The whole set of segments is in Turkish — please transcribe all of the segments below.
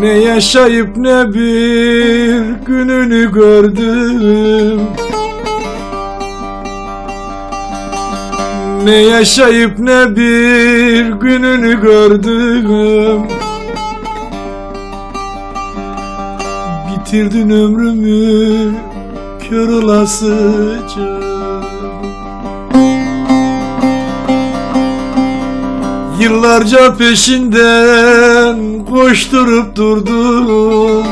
Ne yaşayıp ne bir gününü gördüm. Ne yaşayıp ne bir gününü gördüm. Bitirdin ömrümü kör olasıca Yıllarca peşinden koşturup durdum.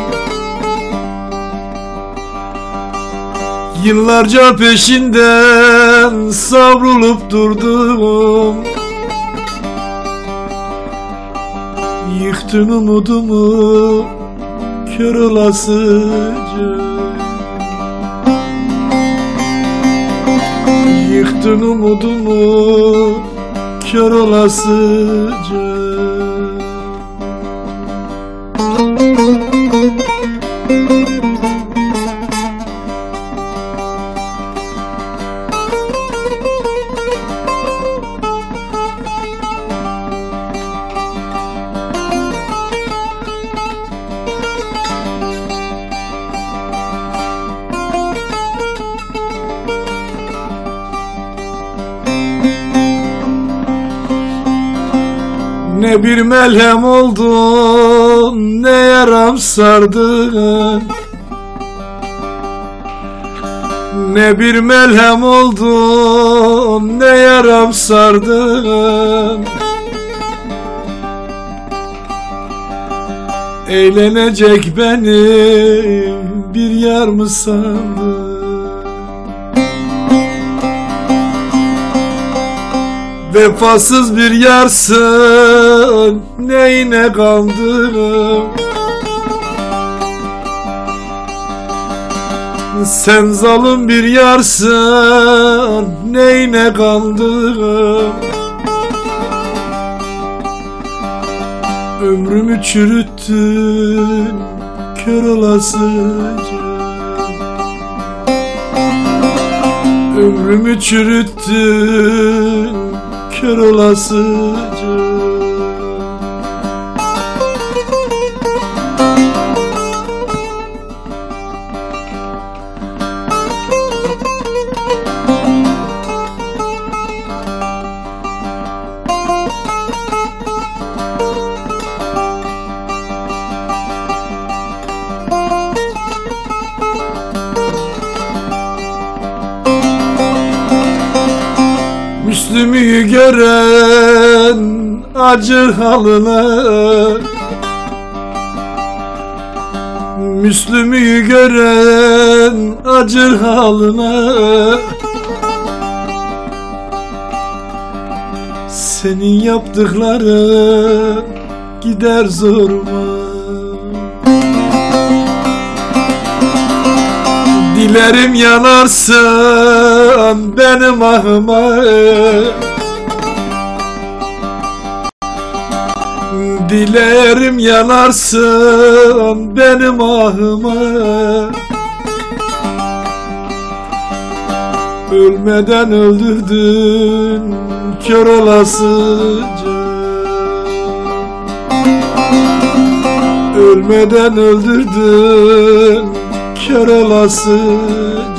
Yıllarca peşinden savrulup durdum. Yıktın umudumu kör olasıca. Yıktın umudumu kör olasıca Ne bir melhem oldun ne yaram sardın. Ne bir melhem oldun ne yaram sardın. Eğlenecek benim bir yar mı sandın Vefasız bir yarsın neyine kaldım Sen zalim bir yarsın neyine kaldım Ömrümü çürüttün kör olasıca. Ömrümü çürüttün kör Müslüm'ü gören acır halına. Müslüm'ü gören acır halına. Senin yaptıkların gider zoruma Dilerim yanarsın benim ahıma. Dilerim yanarsın benim ahıma. Ölmeden öldürdün kör olasıca. Ölmeden öldürdün kör olasıca